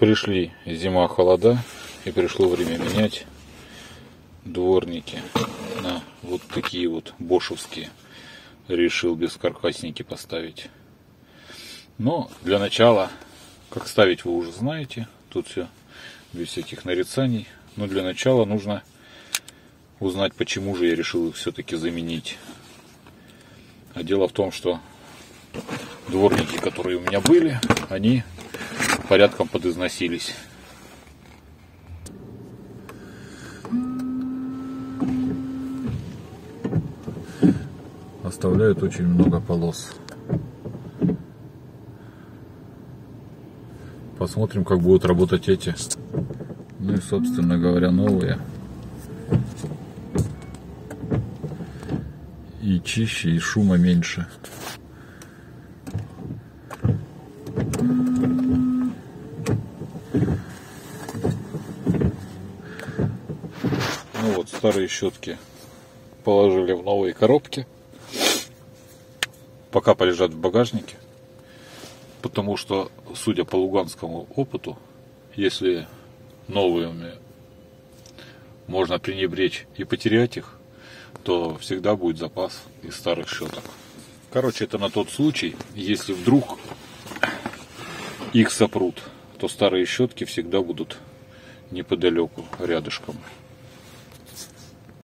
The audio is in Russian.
Пришли зима, холода, и пришло время менять дворники на вот такие вот бошевские. Решил без каркасники поставить. Но для начала, как ставить вы уже знаете, тут все без всяких нарицаний. Но для начала нужно узнать, почему же я решил их все-таки заменить. А дело в том, что дворники, которые у меня были, они порядком подизносились. Оставляют очень много полос. Посмотрим, как будут работать эти. Ну и, собственно говоря, новые. И чище, и шума меньше. Ну вот, старые щетки положили в новые коробки. Пока полежат в багажнике. Потому что, судя по луганскому опыту, если новыми можно пренебречь и потерять их, то всегда будет запас из старых щеток. Короче, это на тот случай, если вдруг их сопрут, то старые щетки всегда будут неподалеку, рядышком.